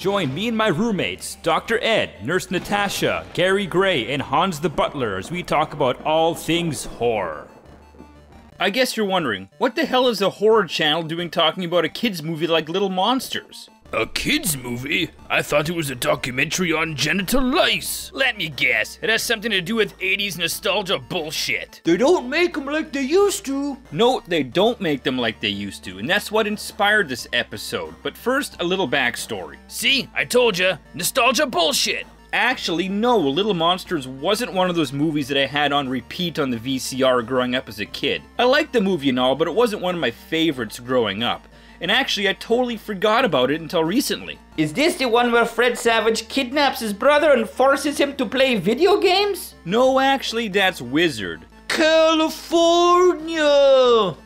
Join me and my roommates, Dr. Ed, Nurse Natasha, Gary Gray, and Hans the Butler as we talk about all things horror. I guess you're wondering, what the hell is a horror channel doing talking about a kids movie like Little Monsters? A kids movie? I thought it was a documentary on genital lice. Let me guess. It has something to do with 80s nostalgia bullshit. They don't make them like they used to. No, they don't make them like they used to, and that's what inspired this episode. But first, a little backstory. See, I told you, nostalgia bullshit. Actually, no, Little Monsters wasn't one of those movies that I had on repeat on the VCR growing up as a kid. I liked the movie and all, but it wasn't one of my favorites growing up and actually I totally forgot about it until recently. Is this the one where Fred Savage kidnaps his brother and forces him to play video games? No, actually, that's Wizard. California!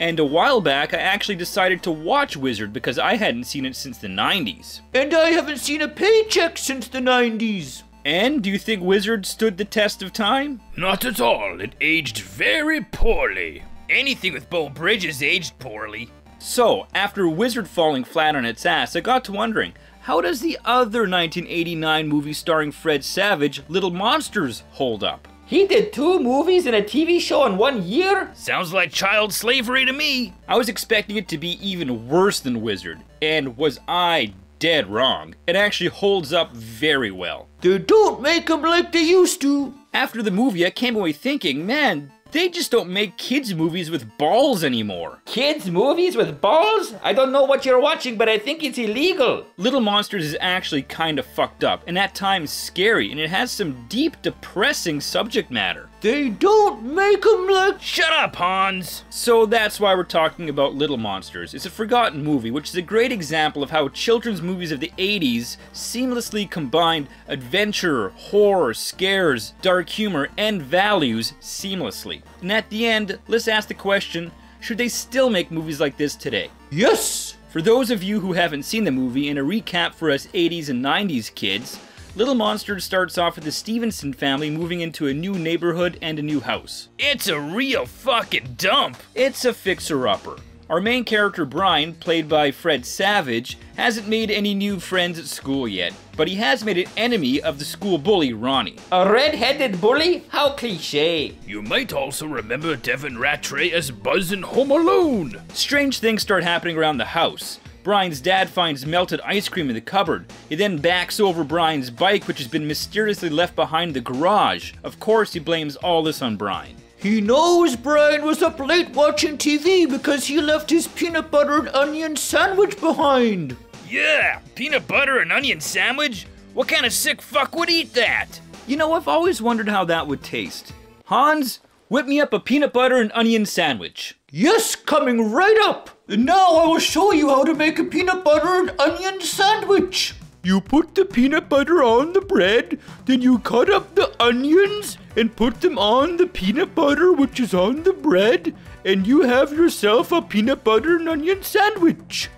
And a while back, I actually decided to watch Wizard because I hadn't seen it since the 90s. And I haven't seen a paycheck since the 90s. And do you think Wizard stood the test of time? Not at all. It aged very poorly. Anything with Beau Bridges aged poorly. So, after Wizard falling flat on its ass, I got to wondering, how does the other 1989 movie starring Fred Savage, Little Monsters, hold up? He did two movies and a TV show in one year? Sounds like child slavery to me. I was expecting it to be even worse than Wizard, and was I dead wrong. It actually holds up very well. They don't make them like they used to. After the movie, I came away thinking, man, they just don't make kids movies with balls anymore. Kids movies with balls? I don't know what you're watching, but I think it's illegal. Little Monsters is actually kind of fucked up, and at times scary, and it has some deep, depressing subject matter. They don't make them like. Shut up, Hans! So that's why we're talking about Little Monsters. It's a forgotten movie, which is a great example of how children's movies of the 80s seamlessly combined adventure, horror, scares, dark humor, and values seamlessly. And at the end, let's ask the question should they still make movies like this today? Yes! For those of you who haven't seen the movie, in a recap for us 80s and 90s kids, Little Monsters starts off with the Stevenson family moving into a new neighborhood and a new house. It's a real fucking dump! It's a fixer-upper. Our main character, Brian, played by Fred Savage, hasn't made any new friends at school yet, but he has made an enemy of the school bully, Ronnie. A red-headed bully? How cliche. You might also remember Devin Ratray as Buzz in Home Alone. Strange things start happening around the house. Brian's dad finds melted ice cream in the cupboard. He then backs over Brian's bike, which has been mysteriously left behind the garage. Of course, he blames all this on Brian. He knows Brian was up late watching TV because he left his peanut butter and onion sandwich behind. Yeah, peanut butter and onion sandwich? What kind of sick fuck would eat that? You know, I've always wondered how that would taste. Hans, whip me up a peanut butter and onion sandwich. Yes, coming right up. And now I will show you how to make a peanut butter and onion sandwich. You put the peanut butter on the bread, then you cut up the onions and put them on the peanut butter which is on the bread, and you have yourself a peanut butter and onion sandwich.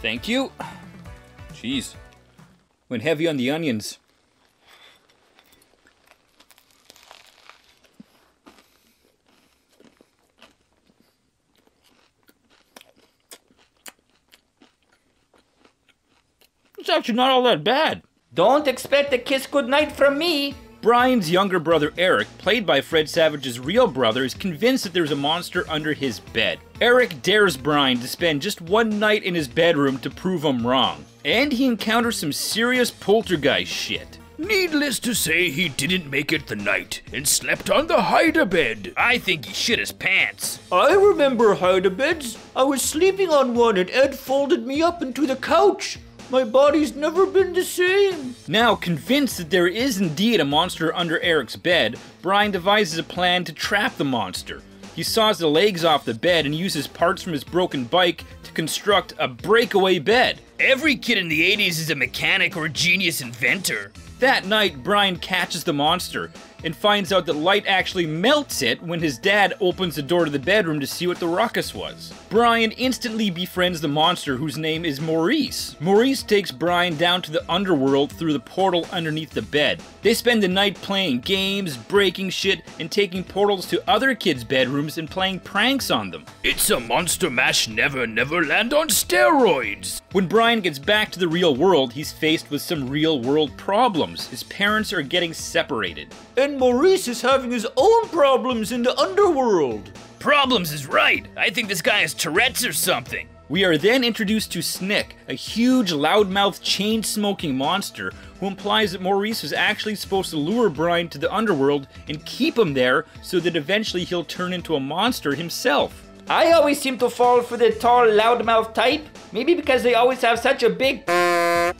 Thank you. Jeez. Went heavy on the onions. Actually not all that bad. Don't expect a kiss goodnight from me. Brian's younger brother Eric, played by Fred Savage's real brother, is convinced that there's a monster under his bed. Eric dares Brian to spend just one night in his bedroom to prove him wrong. And he encounters some serious poltergeist shit. Needless to say, he didn't make it the night and slept on the hide-a-bed. I think he shit his pants. I remember hide-a-beds. I was sleeping on one and Ed folded me up into the couch. My body's never been the same. Now, convinced that there is indeed a monster under Eric's bed, Brian devises a plan to trap the monster. He saws the legs off the bed and uses parts from his broken bike to construct a breakaway bed. Every kid in the 80s is a mechanic or a genius inventor. That night, Brian catches the monster and finds out that Light actually melts it when his dad opens the door to the bedroom to see what the ruckus was. Brian instantly befriends the monster whose name is Maurice. Maurice takes Brian down to the underworld through the portal underneath the bed. They spend the night playing games, breaking shit, and taking portals to other kids' bedrooms and playing pranks on them. It's a Monster Mash Never Never Land on steroids. When Brian gets back to the real world, he's faced with some real world problems. His parents are getting separated. And Maurice is having his own problems in the underworld. Problems is right. I think this guy has Tourette's or something. We are then introduced to Snick, a huge, loudmouth, chain smoking monster who implies that Maurice was actually supposed to lure Brian to the underworld and keep him there so that eventually he'll turn into a monster himself. I always seem to fall for the tall, loudmouth type. Maybe because they always have such a big.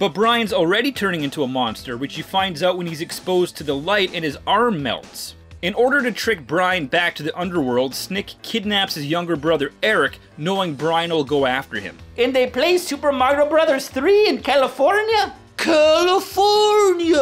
But Brian's already turning into a monster, which he finds out when he's exposed to the light and his arm melts. In order to trick Brian back to the underworld, Snick kidnaps his younger brother Eric, knowing Brian will go after him. And they play Super Mario Brothers 3 in California? California!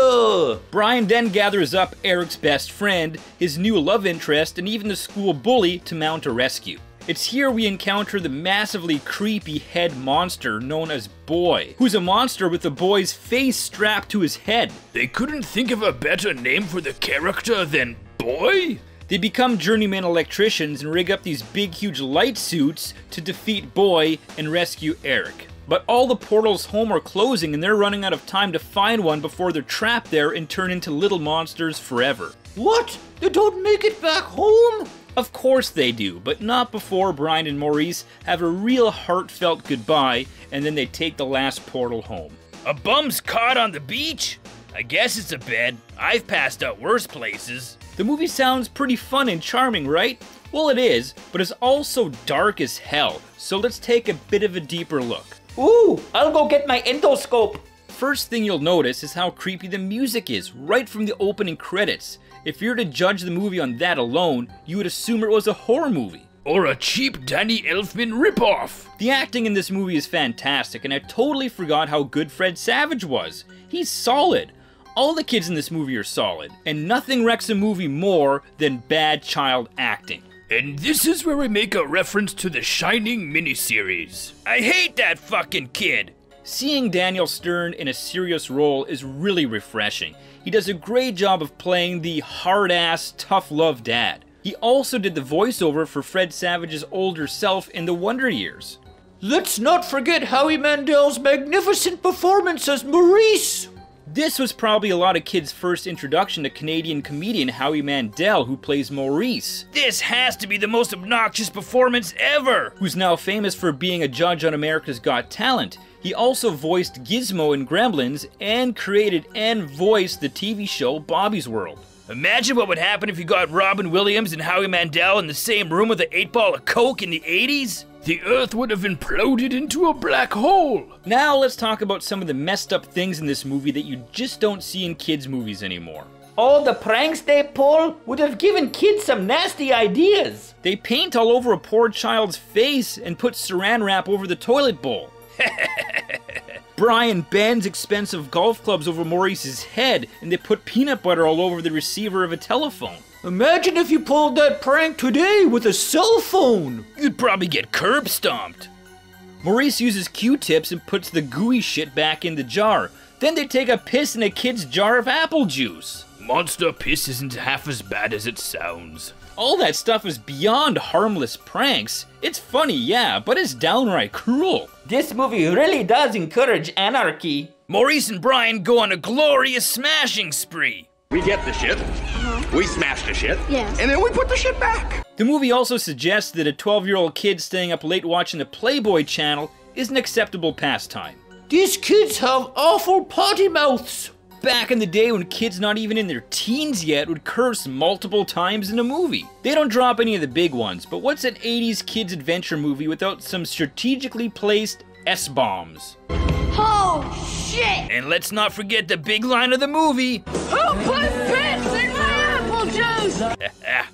Brian then gathers up Eric's best friend, his new love interest, and even the school bully to mount a rescue. It's here we encounter the massively creepy head monster known as Boy, who's a monster with the boy's face strapped to his head. They couldn't think of a better name for the character than Boy? They become journeyman electricians and rig up these big, huge light suits to defeat Boy and rescue Eric. But all the portals home are closing and they're running out of time to find one before they're trapped there and turn into little monsters forever. What? They don't make it back home? Of course they do, but not before Brian and Maurice have a real heartfelt goodbye and then they take the last portal home. A bum's caught on the beach? I guess it's a bed. I've passed out worse places. The movie sounds pretty fun and charming, right? Well, it is, but it's also dark as hell, so let's take a bit of a deeper look. Ooh, I'll go get my endoscope. First thing you'll notice is how creepy the music is right from the opening credits. If you're to judge the movie on that alone, you would assume it was a horror movie. Or a cheap Danny Elfman ripoff? The acting in this movie is fantastic, and I totally forgot how good Fred Savage was. He's solid. All the kids in this movie are solid, and nothing wrecks a movie more than bad child acting. And this is where we make a reference to the Shining miniseries. I hate that fucking kid. Seeing Daniel Stern in a serious role is really refreshing. He does a great job of playing the hard ass, tough love dad. He also did the voiceover for Fred Savage's older self in the Wonder Years. Let's not forget Howie Mandel's magnificent performance as Maurice. This was probably a lot of kids' first introduction to Canadian comedian Howie Mandel, who plays Maurice, This has to be the most obnoxious performance ever. who's now famous for being a judge on America's Got Talent. He also voiced Gizmo in Gremlins and created and voiced the TV show Bobby's World. Imagine what would happen if you got Robin Williams and Howie Mandel in the same room with an eight ball of coke in the 80s. The Earth would have imploded into a black hole. Now let's talk about some of the messed up things in this movie that you just don't see in kids' movies anymore. All the pranks they pull would have given kids some nasty ideas. They paint all over a poor child's face and put saran wrap over the toilet bowl. Brian bends expensive golf clubs over Maurice's head, and they put peanut butter all over the receiver of a telephone. Imagine if you pulled that prank today with a cell phone. You'd probably get curb stomped. Maurice uses Q-tips and puts the gooey shit back in the jar. Then they take a piss in a kid's jar of apple juice. Monster piss isn't half as bad as it sounds. All that stuff is beyond harmless pranks. It's funny, yeah, but it's downright cruel. This movie really does encourage anarchy. Maurice and Brian go on a glorious smashing spree. We get the shit, uh-huh. we smash the shit, Yes. and then we put the shit back. The movie also suggests that a 12 year old kid staying up late watching the Playboy channel is an acceptable pastime. These kids have awful potty mouths. Back in the day when kids not even in their teens yet would curse multiple times in a movie. They don't drop any of the big ones, but what's an 80s kids adventure movie without some strategically placed S bombs? Oh shit! And let's not forget the big line of the movie. Who put piss in my apple juice?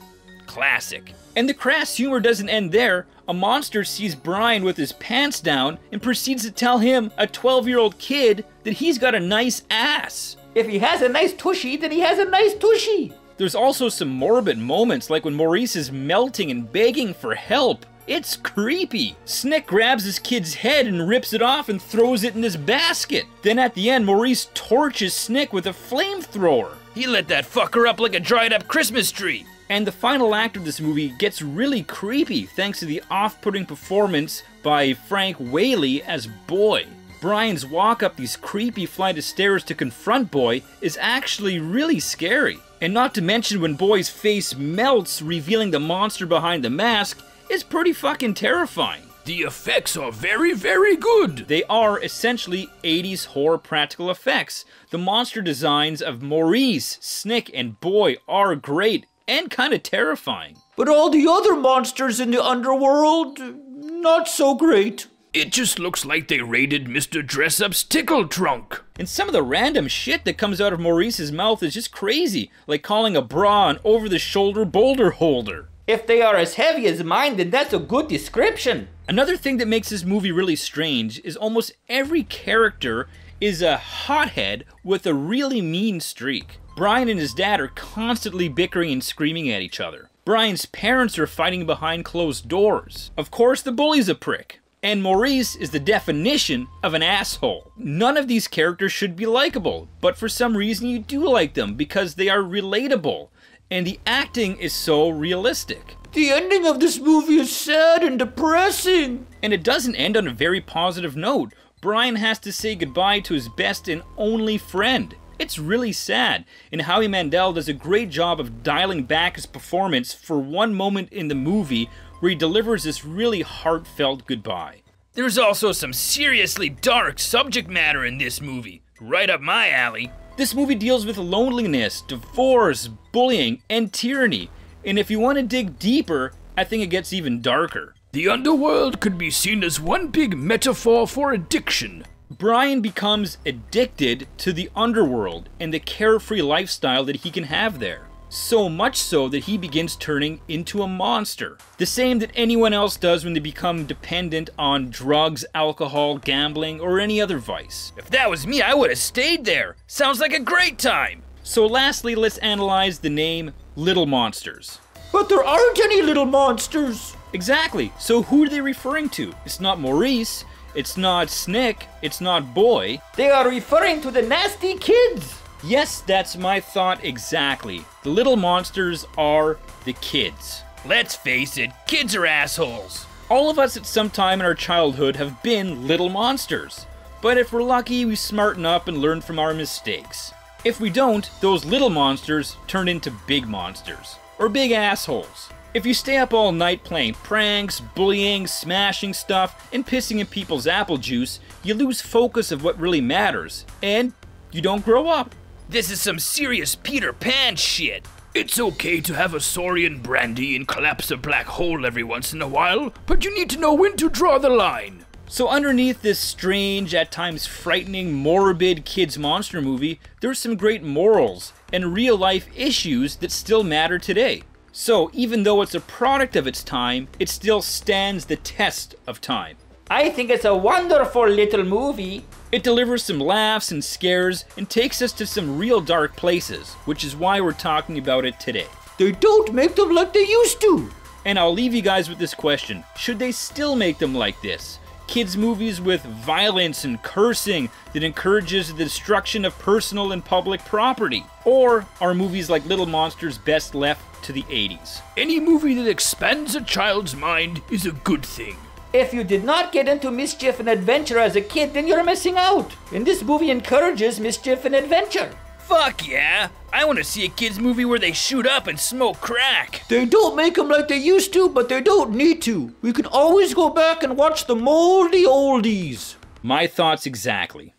Classic. And the crass humor doesn't end there. A monster sees Brian with his pants down and proceeds to tell him, a 12 year old kid, that he's got a nice ass. If he has a nice tushy, then he has a nice tushy. There's also some morbid moments, like when Maurice is melting and begging for help. It's creepy. Snick grabs his kid's head and rips it off and throws it in his basket. Then at the end, Maurice torches Snick with a flamethrower. He lit that fucker up like a dried up Christmas tree. And the final act of this movie gets really creepy thanks to the off putting performance by Frank Whaley as Boy. Brian's walk up these creepy flight of stairs to confront Boy is actually really scary. And not to mention when Boy's face melts, revealing the monster behind the mask, is pretty fucking terrifying. The effects are very, very good. They are essentially 80s horror practical effects. The monster designs of Maurice, Snick, and Boy are great and kind of terrifying. But all the other monsters in the underworld, not so great. It just looks like they raided Mr. Dressup's tickle trunk. And some of the random shit that comes out of Maurice's mouth is just crazy, like calling a bra an over the shoulder boulder holder. If they are as heavy as mine, then that's a good description. Another thing that makes this movie really strange is almost every character is a hothead with a really mean streak. Brian and his dad are constantly bickering and screaming at each other. Brian's parents are fighting behind closed doors. Of course, the bully's a prick. And Maurice is the definition of an asshole. None of these characters should be likable, but for some reason you do like them because they are relatable. And the acting is so realistic. The ending of this movie is sad and depressing. And it doesn't end on a very positive note. Brian has to say goodbye to his best and only friend. It's really sad, and Howie Mandel does a great job of dialing back his performance for one moment in the movie where he delivers this really heartfelt goodbye. There's also some seriously dark subject matter in this movie. Right up my alley. This movie deals with loneliness, divorce, bullying, and tyranny. And if you want to dig deeper, I think it gets even darker. The underworld could be seen as one big metaphor for addiction. Brian becomes addicted to the underworld and the carefree lifestyle that he can have there. So much so that he begins turning into a monster. The same that anyone else does when they become dependent on drugs, alcohol, gambling, or any other vice. If that was me, I would have stayed there. Sounds like a great time. So, lastly, let's analyze the name Little Monsters. But there aren't any little monsters. Exactly. So, who are they referring to? It's not Maurice, it's not Snick, it's not Boy. They are referring to the nasty kids. Yes, that's my thought exactly. The little monsters are the kids. Let's face it, kids are assholes. All of us at some time in our childhood have been little monsters. But if we're lucky, we smarten up and learn from our mistakes. If we don't, those little monsters turn into big monsters. Or big assholes. If you stay up all night playing pranks, bullying, smashing stuff, and pissing in people's apple juice, you lose focus of what really matters, and you don't grow up. This is some serious Peter Pan shit. It's okay to have a Saurian brandy and collapse a black hole every once in a while, but you need to know when to draw the line. So, underneath this strange, at times frightening, morbid kids' monster movie, there's some great morals and real life issues that still matter today. So, even though it's a product of its time, it still stands the test of time. I think it's a wonderful little movie. It delivers some laughs and scares and takes us to some real dark places, which is why we're talking about it today. They don't make them like they used to. And I'll leave you guys with this question Should they still make them like this? Kids' movies with violence and cursing that encourages the destruction of personal and public property? Or are movies like Little Monsters best left to the 80s? Any movie that expands a child's mind is a good thing. If you did not get into mischief and adventure as a kid, then you're missing out. And this movie encourages mischief and adventure. Fuck yeah! I want to see a kids movie where they shoot up and smoke crack. They don't make them like they used to, but they don't need to. We can always go back and watch the moldy oldies. My thoughts exactly.